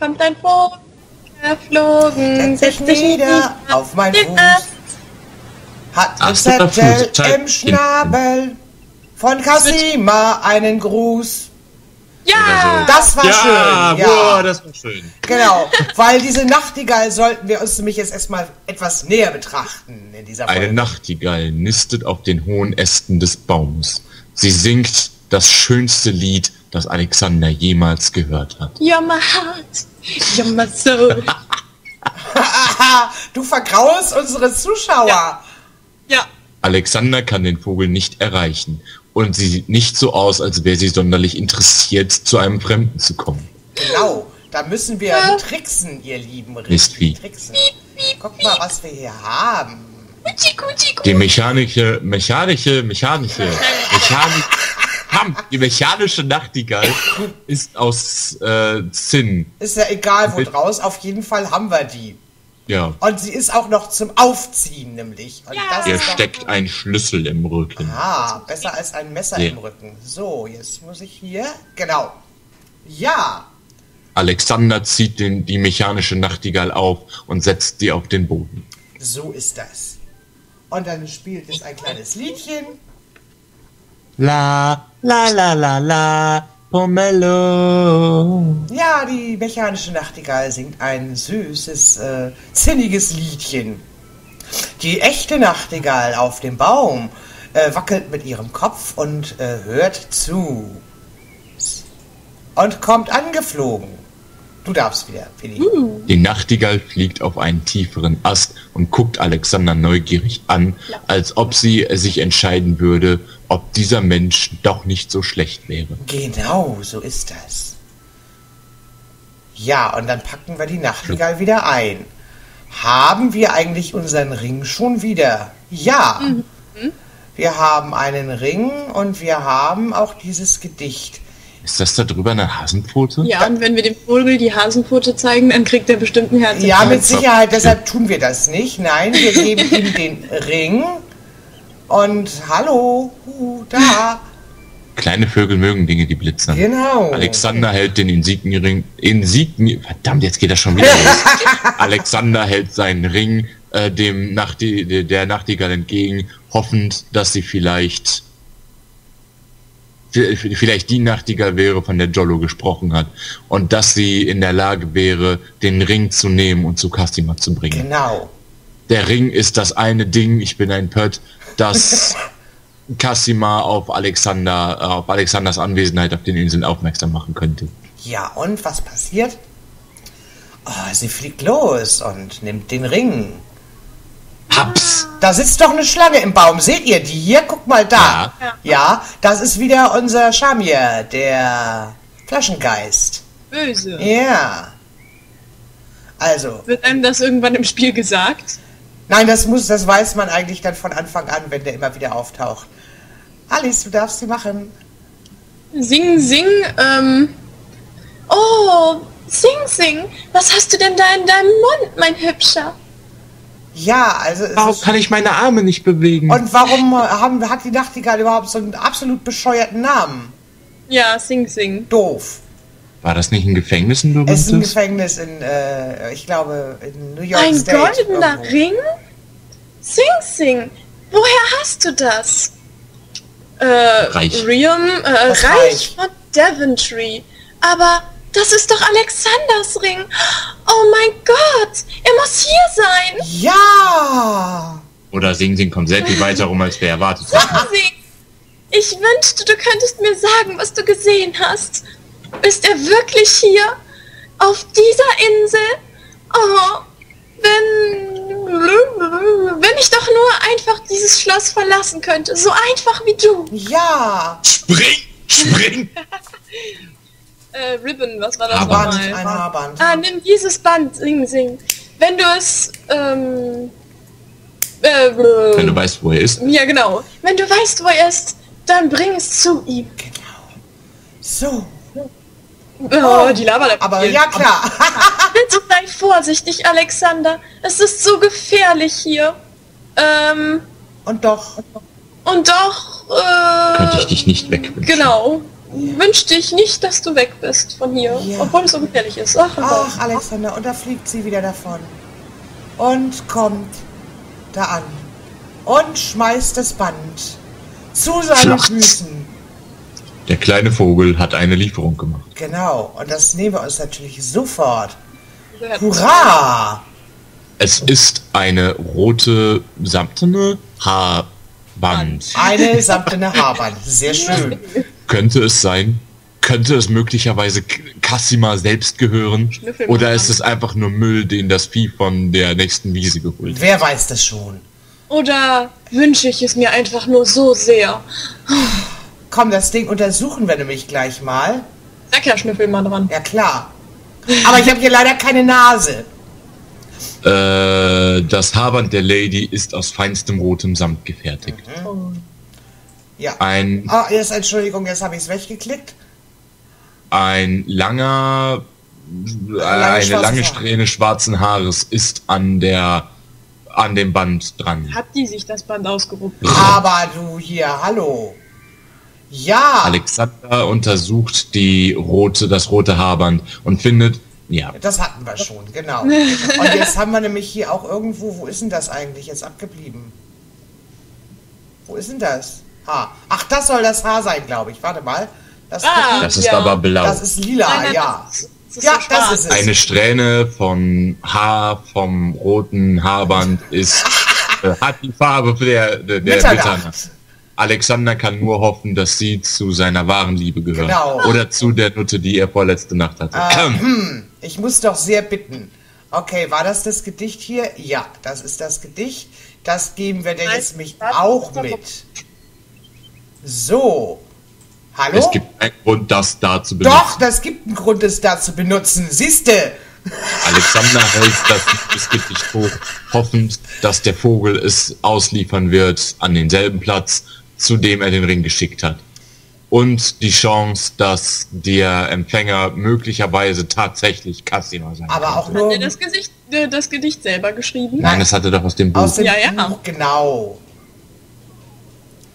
kommt ein Vogel geflogen, Setz dich nieder auf mein Fuß. Hat ein Ach, Zettel im Schnabel. Von Cassima einen Gruß. Ja! Das war ja, schön. Ja, boah, das war schön. genau. Weil diese Nachtigall sollten wir uns nämlich jetzt erstmal etwas näher betrachten in dieser Eine Folge. Nachtigall nistet auf den hohen Ästen des Baums. Sie singt das schönste Lied, das Alexander jemals gehört hat. You're my heart, you're my soul. Haha, du vergraulst unsere Zuschauer. Ja. ja, Alexander kann den Vogel nicht erreichen und sie sieht nicht so aus, als wäre sie sonderlich interessiert, zu einem Fremden zu kommen. Genau. Da müssen wir Ja. tricksen, ihr Lieben. Richtig tricksen. Guck mal, was wir hier haben. Die Gucci. mechanische, mechanische, mechanische, Verdammt, die mechanische Nachtigall ist aus äh, Zinn. Ist ja egal, wo draus. Auf jeden Fall haben wir die. Ja, Und sie ist auch noch zum Aufziehen, nämlich. Und Ja. ihr steckt ein Schlüssel im Rücken. Ah, besser als ein Messer Ja. im Rücken. So, jetzt muss ich hier. Genau. Ja. Alexander zieht den, die mechanische Nachtigall auf und setzt sie auf den Boden. So ist das. Und dann spielt es ein kleines Liedchen. La, la, la, la, la, Pomelo. Ja, die mechanische Nachtigall singt ein süßes, äh, zinniges Liedchen. Die echte Nachtigall auf dem Baum äh, wackelt mit ihrem Kopf und äh, hört zu. Und kommt angeflogen. Du darfst wieder, Willi. Die Nachtigall fliegt auf einen tieferen Ast und guckt Alexander neugierig an, als ob sie sich entscheiden würde, ob dieser Mensch doch nicht so schlecht wäre. Genau, so ist das. Ja, und dann packen wir die Nachtigall wieder ein. Haben wir eigentlich unseren Ring schon wieder? Ja. Wir haben einen Ring und wir haben auch dieses Gedicht. Ist das da drüber eine Hasenpfote? Ja, und wenn wir dem Vogel die Hasenpfote zeigen, dann kriegt er bestimmt ein Herz. Ja, mit Sicherheit, deshalb tun wir das nicht. Nein, wir geben ihm den Ring. Und hallo, uh, da. Kleine Vögel mögen Dinge, die blitzern. Genau. Alexander hält den Insigniering. Insigni Verdammt, jetzt geht das schon wieder los. Alexander hält seinen Ring äh, dem Nachti der Nachtigall entgegen, hoffend, dass sie vielleicht vielleicht die Nachtigall wäre, von der Jollo gesprochen hat, und dass sie in der Lage wäre, den Ring zu nehmen und zu Cassima zu bringen. Genau. Der Ring ist das eine Ding, ich bin ein Pött, das Cassima auf Alexander, auf Alexanders Anwesenheit auf den Inseln aufmerksam machen könnte. Ja, und was passiert? Oh, sie fliegt los und nimmt den Ring. Haps! Da sitzt doch eine Schlange im Baum. Seht ihr die hier? Guck mal da. Ja. Ja, das ist wieder unser Schamir, der Flaschengeist. Böse. Ja. Also, Wird einem das irgendwann im Spiel gesagt? nein, das muss, das weiß man eigentlich dann von Anfang an, wenn der immer wieder auftaucht. Alice, du darfst sie machen. Sing, sing, ähm. Oh, sing, sing. Was hast du denn da in deinem Mund, mein Hübscher? Ja, also es Warum ist, kann ich meine Arme nicht bewegen? und warum haben, hat die Nachtigall überhaupt so einen absolut bescheuerten Namen? Ja, sing, sing. Doof. War das nicht ein Gefängnis ein Es ist ein berühmtes? Gefängnis in, äh, ich glaube, in New York Ein State. goldener irgendwo. Ring? Sing, sing. Woher hast du das? Äh, Reich. Rium, äh, Reich Reich. von Daventry. Aber das ist doch Alexanders Ring. Oh mein Gott, er muss hier sein. Ja! Oder Sing Sing kommt sehr viel weiter rum, als wir erwartet haben. Sing. Ich wünschte, du könntest mir sagen, was du gesehen hast. Ist er wirklich hier? Auf dieser Insel? Oh, wenn... Wenn ich doch nur einfach dieses Schloss verlassen könnte. So einfach wie du. Ja! Spring! Spring! Äh, Ribbon, was war das Haarband. Band, nochmal? ein Haarband. Ah, nimm dieses Band, Sing, Sing. Wenn du es, ähm... Äh, Wenn du weißt, wo er ist. ja, genau. Wenn du weißt, wo er ist, dann bring es zu ihm. So, Oh, die Lava aber ja klar. Bitte sei vorsichtig, Alexander. Es ist so gefährlich hier. Ähm, Und doch, und doch, äh, Könnte ich dich nicht wegwünschen. genau. Wünschte ich nicht, dass du weg bist von hier, Ja. obwohl es so gefährlich ist. Ach, Ach, Alexander, und da fliegt sie wieder davon. Und kommt da an. Und schmeißt das Band zu seinen Schlacht. Füßen. Der kleine Vogel hat eine Lieferung gemacht. Genau, und das nehmen wir uns natürlich sofort. Hurra! Es ist eine rote samtene Haarband. Eine samtene Haarband. Sehr schön. Könnte es sein? Könnte es möglicherweise K- Cassima selbst gehören? Oder ist es einfach nur Müll, den das Vieh von der nächsten Wiese geholt hat? Wer weiß das schon? Oder wünsche ich es mir einfach nur so sehr? Komm, das Ding untersuchen wir nämlich gleich mal. Sag ja, schnüffel mal dran. Ja, klar. Aber ich habe hier leider keine Nase. Äh, das Haarband der Lady ist aus feinstem rotem Samt gefertigt. Oh. Ja. Ein, Ah, jetzt, Entschuldigung, jetzt habe ich es weggeklickt. ein langer, äh, eine schwarze lange Haare. Strähne schwarzen Haares ist an der, an dem Band dran. Hat die sich das Band ausgeruppt? Aber du hier, hallo. Ja, Alexander untersucht die rote, das rote Haarband und findet, ja, das hatten wir schon, genau. Und jetzt haben wir nämlich hier auch irgendwo, wo ist denn das eigentlich jetzt abgeblieben? Wo ist denn das? Haar. Ach, das soll das Haar sein, glaube ich. Warte mal. Das, Ah. das ist Ja. aber blau. das ist lila, Nein, nein, ja. das ist- das ist ja, so das ist es. Eine Strähne von Haar vom roten Haarband ist äh, hat die Farbe der, der, der Mitternacht. Mitternacht. Alexander kann nur hoffen, dass sie zu seiner wahren Liebe gehört. Genau. Oder zu der Nutte, die er vorletzte Nacht hatte. Hm, ich muss doch sehr bitten. Okay, war das das Gedicht hier? Ja, das ist das Gedicht. Das geben wir dir jetzt mich auch mit. So. Hallo? Es gibt keinen Grund, das da zu benutzen. Doch, das gibt einen Grund, es da zu benutzen. Siehste. Alexander hält das Liebesgedicht hoch, hoffend, dass der Vogel es ausliefern wird an denselben Platz, zu dem er den Ring geschickt hat. Und die Chance, dass der Empfänger möglicherweise tatsächlich Cassima sein Aber auch könnte. nur Hat er das, Gesicht, äh, das Gedicht selber geschrieben? Nein, das hatte doch aus dem Buch. aus dem Ja, ja. Buch, genau.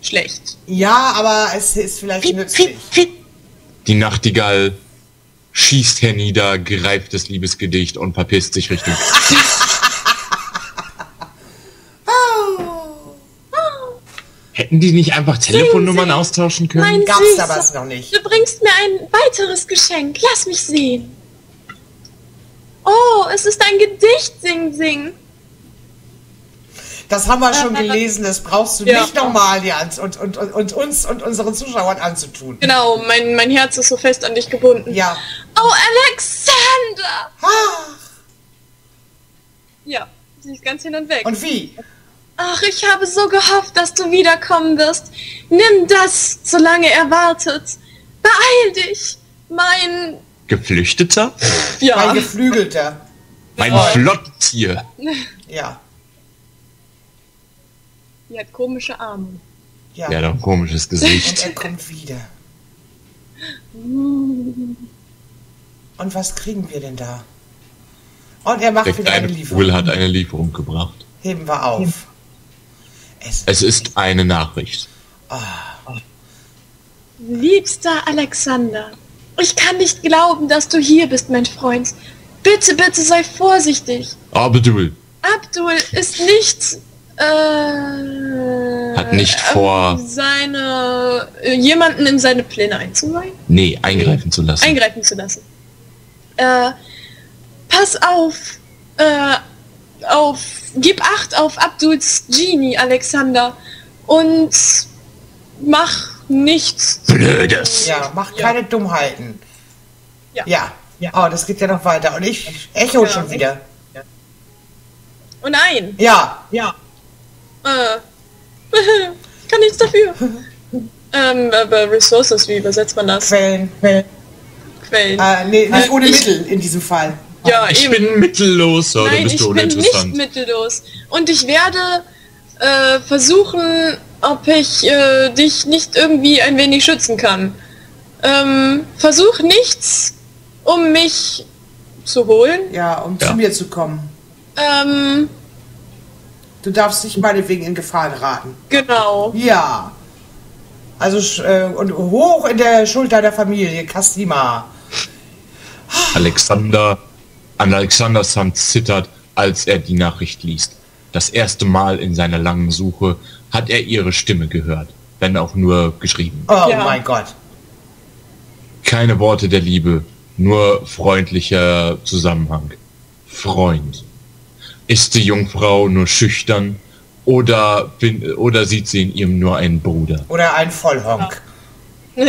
Schlecht. Ja, aber es ist vielleicht nützlich. Die Nachtigall schießt hernieder, greift das Liebesgedicht und verpisst sich Richtung. Hätten die nicht einfach Telefonnummern austauschen können? Mein Gab's Süßer, aber es noch nicht. Du bringst mir ein weiteres Geschenk. Lass mich sehen. Oh, es ist ein Gedicht, Sing Sing. Das haben wir schon gelesen, das brauchst du Ja. nicht nochmal hier ans, und, und, und, und uns und unseren Zuschauern anzutun. Genau, mein, mein Herz ist so fest an dich gebunden. Ja. Oh, Alexander! Ah, Ja, sie ist ganz hin und weg. und wie? Ach, ich habe so gehofft, dass du wiederkommen wirst. Nimm das, solange er wartet. Beeil dich, mein... Geflüchteter? Ja, Ein Geflügelter. Mein. Flotttier. Ja. Die hat komische Arme. Ja. Ja, doch ein komisches Und Gesicht. er kommt wieder. Und was kriegen wir denn da? Und er macht Der wieder eine Lieferung. Vogel hat eine Lieferung gebracht. Heben wir auf. Es, Es ist eine Nachricht. Liebster Alexander, ich kann nicht glauben, dass du hier bist, mein Freund. Bitte, bitte sei vorsichtig. Abdul Abdul ist nicht... Äh, Hat nicht vor- seine jemanden in seine Pläne einzuweihen, nee, eingreifen zu lassen. eingreifen zu lassen. Äh, pass auf, äh, auf, gib Acht auf Abduls Genie, Alexander, und mach nichts. Blödes. ja, macht Ja. keine Dummheiten. Ja. Ja. Oh, das geht ja noch weiter. Und ich echo Ja. schon wieder. Oh nein, Ja. ja. Äh, ich kann nichts dafür. ähm, aber Resources, wie übersetzt man das? Quellen. Quellen. Äh, nee, nicht Äh, ohne ich- Mittel in diesem Fall. ja, Ich eben. bin mittellos, oder Nein, bist ich bin nicht mittellos. Und ich werde äh, versuchen, ob ich äh, dich nicht irgendwie ein wenig schützen kann. Ähm, versuch nichts, um mich zu holen. Ja, um Ja. zu mir zu kommen. Ähm, Du darfst nicht meinetwegen in Gefahr geraten. genau. Ja. Also äh, und hoch in der Schulter der Familie, Cassima. Alexander, an Alexanders Hand zittert, als er die Nachricht liest. Das erste Mal in seiner langen Suche hat er ihre Stimme gehört, wenn auch nur geschrieben. Oh Ja. mein Gott. Keine Worte der Liebe, nur freundlicher Zusammenhang. Freund. Ist die Jungfrau nur schüchtern oder, bin, oder sieht sie in ihm nur einen Bruder Oder ein Vollhonk.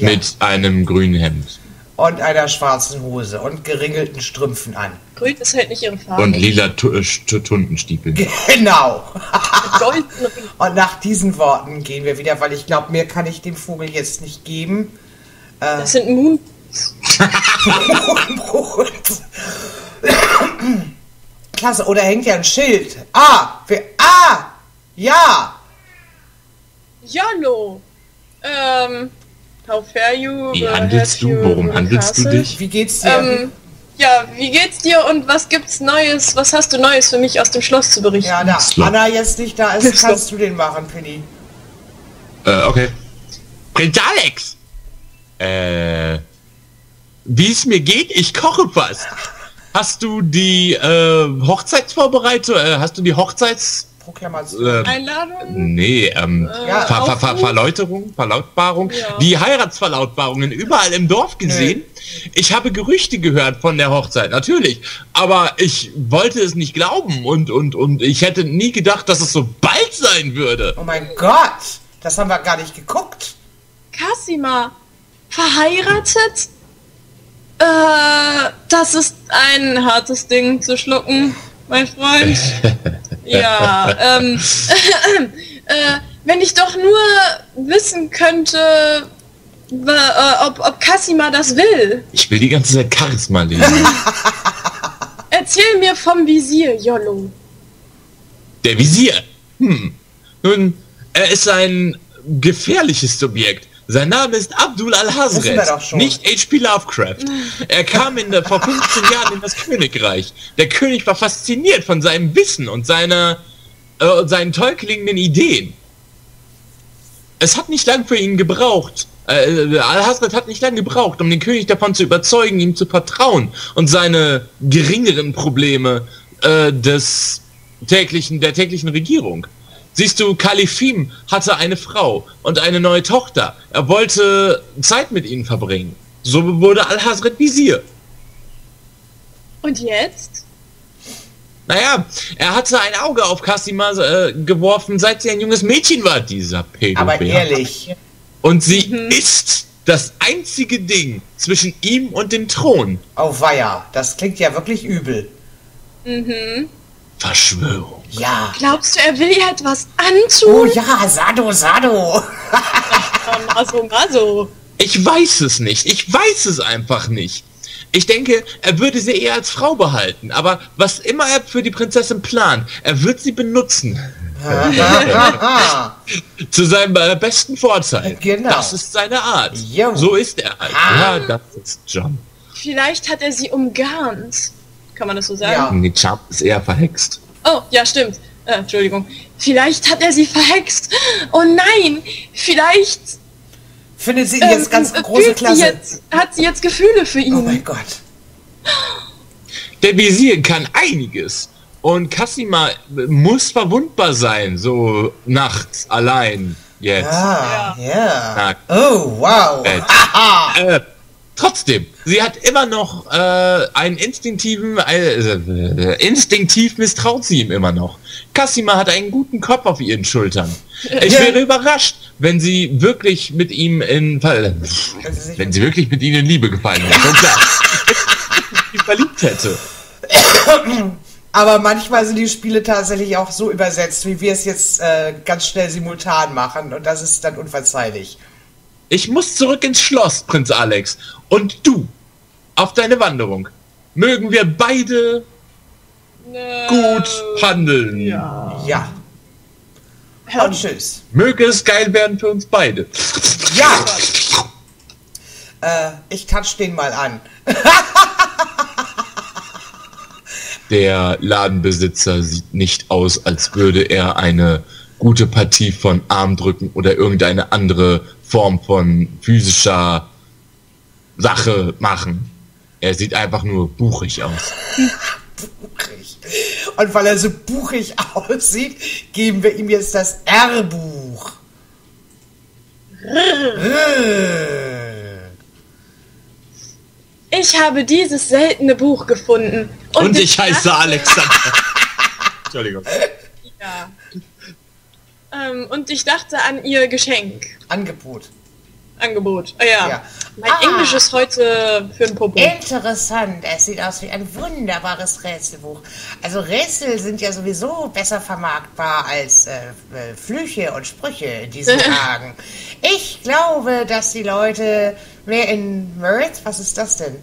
mit einem grünen Hemd Und einer schwarzen Hose und geringelten Strümpfen an. Grün ist halt nicht ihre Farbe. und lila äh, St- Tuntenstiefeln? Genau. Und nach diesen Worten gehen wir wieder, weil ich glaube, mehr kann ich dem Vogel jetzt nicht geben. Das sind Moon. Klasse, oder hängt ja ein Schild. Ah, wir, ah, ja. Yolo. Ähm. How fare you? Wie handelst du? you Worum handelst du dich? Wie geht's dir? Ähm. Ja, wie geht's dir und was gibt's Neues? Was hast du Neues für mich aus dem Schloss zu berichten? ja, da Slot. Anna jetzt nicht da ist, Slot. kannst du den machen, Penny. Äh, okay. Prinz Alex! Äh, wie es mir geht, ich koche fast. Hast du die äh, Hochzeitsvorbereitung, äh, hast du die Hochzeits... Proklamation. Äh, Einladung? nee, ähm, Ja. Ver Ver Ver? Verläuterung, Verlautbarung, Ja. die Heiratsverlautbarungen überall im Dorf gesehen. Ich habe Gerüchte gehört von der Hochzeit, natürlich, aber ich wollte es nicht glauben und, und, und ich hätte nie gedacht, dass es so bald sein würde. Oh mein Gott, das haben wir gar nicht geguckt. Cassima. Verheiratet? Äh, das ist ein hartes Ding zu schlucken, mein Freund. Ja, ähm, äh, wenn ich doch nur wissen könnte, äh, ob, ob Cassima das will. Ich will die ganze Zeit Charisma lesen. Erzähl mir vom Visier, Jollo. Der Visier. Hm. Nun, er ist ein gefährliches Subjekt. Sein Name ist Abdul schon. nicht H.P. Lovecraft. Er kam in der, vor 15 Jahren in das Königreich. Der König war fasziniert von seinem Wissen und seiner, äh, seinen toll klingenden Ideen. Es hat nicht lang für ihn gebraucht. Äh, Al-Hazred hat nicht lange gebraucht, um den König davon zu überzeugen, ihm zu vertrauen und seine geringeren Probleme äh, des täglichen, der täglichen Regierung. Siehst du, Kalifim hatte eine Frau und eine neue Tochter. Er wollte Zeit mit ihnen verbringen. So wurde Al-Hazred Visier. Und jetzt? Naja, er hatte ein Auge auf Cassima äh, geworfen, seit sie ein junges Mädchen war, dieser Pedobär. Aber ehrlich, Und sie ist das einzige Ding zwischen ihm und dem Thron. oh weia, das klingt ja wirklich übel. Verschwörung. Ja. Glaubst du, er will ihr etwas Oh antun? ja, Sado, Sado. Oh, maso, maso. Ich weiß es nicht. Ich weiß es einfach nicht. Ich denke, er würde sie eher als Frau behalten. Aber was immer er für die Prinzessin plant, er wird sie benutzen. Zu seinem besten Vorteil. Genau. Das ist seine Art. Jo. So ist er halt. Ah. Ja, das ist John. Vielleicht hat er sie umgarnt. Kann man das so sagen? Ja. Nee, Charm ist eher verhext. Oh, ja, stimmt. Äh, Entschuldigung. Vielleicht hat er sie verhext. Oh nein, vielleicht Findet sie ihn ähm, jetzt ganz äh, große fühlt sie Klasse. jetzt, hat sie jetzt Gefühle für ihn. Oh mein Gott. Der Visier kann einiges. Und Cassima muss verwundbar sein, so nachts allein jetzt. Ah, ja. Na, Oh, wow. Äh, trotzdem, sie hat immer noch äh, einen instinktiven, äh, äh, instinktiv misstraut sie ihm immer noch. Cassima hat einen guten Kopf auf ihren Schultern. Ich Ja. wäre überrascht, wenn sie wirklich mit ihm in, äh, Wenn sie wirklich mit ihnen in Liebe gefallen hätte. Schon klar. sie verliebt hätte. Aber manchmal sind die Spiele tatsächlich auch so übersetzt, wie wir es jetzt äh, ganz schnell simultan machen. Und das ist dann unverzeihlich. Ich muss zurück ins Schloss, Prinz Alex. Und du, auf deine Wanderung. Mögen wir beide Äh, gut handeln. Ja. Ja. Ja. Und tschüss. Möge es geil werden für uns beide. Ja. Äh, ich touch den mal an. Der Ladenbesitzer sieht nicht aus, als würde er eine gute Partie von Armdrücken oder irgendeine andere Form von physischer Sache machen. Er sieht einfach nur buchig aus. buchig. Und weil er so buchig aussieht, geben wir ihm jetzt das R-Buch. Ich habe dieses seltene Buch gefunden. Und, ich heiße Alexander. Entschuldigung. Ja. Ähm, und ich dachte an ihr Geschenk. Angebot. Angebot. Ah, ja. Ja. Mein Ah. Englisch ist heute für ein Popo. Interessant. Es sieht aus wie ein wunderbares Rätselbuch. Also Rätsel sind ja sowieso besser vermarktbar als äh, äh, Flüche und Sprüche in diesen Tagen. Ich glaube, dass die Leute mehr in Mirth, was ist das denn?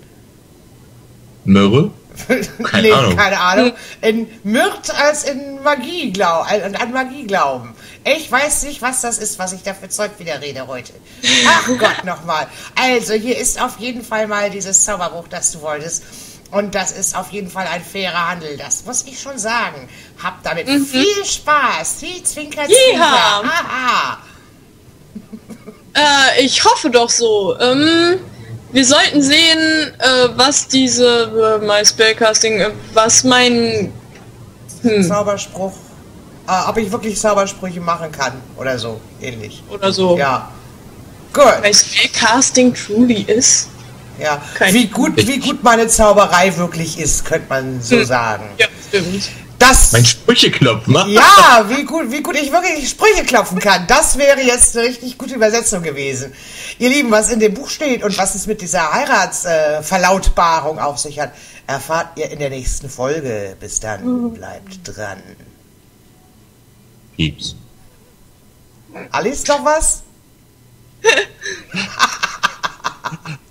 Myrrhe? Keine nee, Ahnung. keine Ahnung. In Myrth als in Magie glauben, äh, an Magie glauben. Ich weiß nicht, was das ist, was ich da für Zeug wieder rede heute. Ach Gott, nochmal. Also, hier ist auf jeden Fall mal dieses Zauberbuch, das du wolltest. Und das ist auf jeden Fall ein fairer Handel, das muss ich schon sagen. Hab damit viel Spaß, viel Zwinker, Zwinker. Haha. Äh, ich hoffe doch so. Ähm, wir sollten sehen, äh, was diese, äh, mein Spellcasting, äh, was mein, hm, Zauberspruch. Äh, ob ich wirklich Zaubersprüche machen kann oder so, ähnlich. oder so, Ja. Gut. mein Spellcasting truly ist. Ja, Kein- wie gut, wie gut meine Zauberei wirklich ist, könnte man so sagen. Ja, stimmt. Das, Mein Sprücheklopf, ne? ja, wie gut, wie gut ich wirklich Sprüche klopfen kann. Das wäre jetzt eine richtig gute Übersetzung gewesen. Ihr Lieben, was in dem Buch steht und was es mit dieser Heiratsverlautbarung äh, auf sich hat, erfahrt ihr in der nächsten Folge. Bis dann, bleibt dran. Pieps. Alice, noch was?